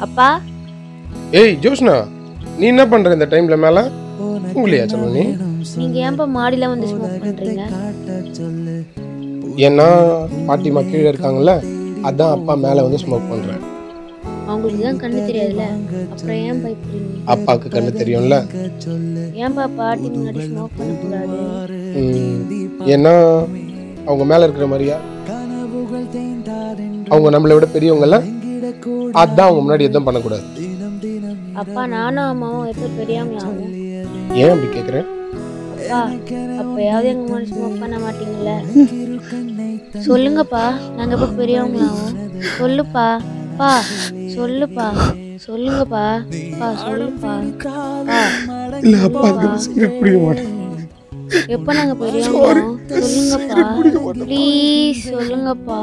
அப்பா. ஏய் ஜோஷ்னா நீ என்ன பண்ற இந்த டைம்ல மேல? உங்களையா சொல்ல? நீ நீங்க ஏன்பா மாடியில வந்து ஸ்மோக் பண்றீங்க ஏன்னா பாட்டிமா கீழே இருக்காங்கல்ல அதான் அப்பா மேல வந்து ஸ்மோக் பண்றேன் அவங்களுக்கு தான் கண்ணு தெரியாதுல்ல? அப்புறம் ஏன் பயப்படுறீங்க அப்பாவுக்கு கண்ணு தெரியும்ல? ஏன்பா பாட்டி முன்னாடி ஸ்மோக் பண்ணக்கூடாது ஏன்னா அவங்க மேல இருக்கிற மாதிரியா? அவங்க நம்மளை விட பெரியவங்கல்ல? அதான் அவங்க முன்னாடி எதுவும் பண்ணக்கூடாது. அப்பா நானும் அம்மாவும் எப்போ பெரியவங்களா ஆகும் ஏன் அப்படி அப்பயாவது எங்க ஸ்மோக் பண்ண மாட்டீங்கல்ல? சொல்லுங்கப்பா நாங்க எப்போ பெரியவங்களாகும் சொல்லுப்பா பா சொல்லுப்பா சொல்லுங்கப்பா பா சொல்லுப்பா இல்ல அப்பா மாட்டேன் எப்போ நாங்க பெரியவங்களாகும் சொல்லுங்கப்பா. ப்ளீஸ் சொல்லுங்கப்பா.